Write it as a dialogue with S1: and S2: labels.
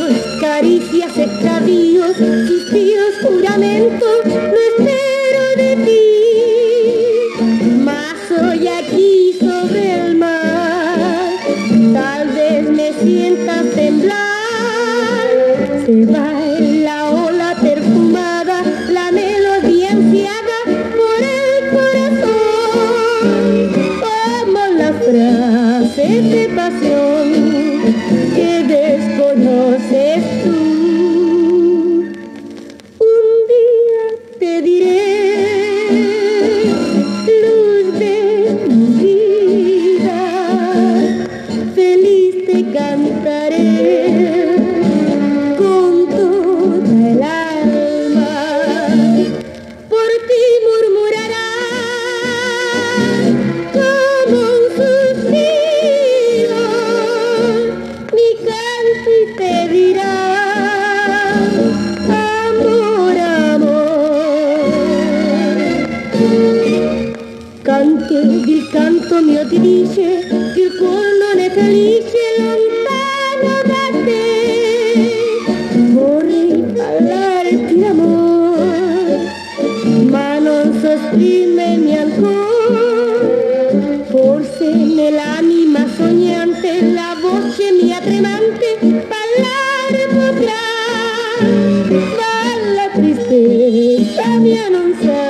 S1: besos, caricias, extravíos, suspiros, juramentos, no espero de ti. Mas hoy aquí sobre el mar, tal vez me sientas temblar. Se va la ola perfumada, la melodía ansiada por el corazón. Como las frases de pasión que você Cante il canto mio ti dice che il cuore non è felice lontano da te. Vorrei parlarti d'amore, ma non so esprimermi ancora. Forse nell'anima sognante la voce mia tremante parlare potrà. Ma la tristezza mia non sa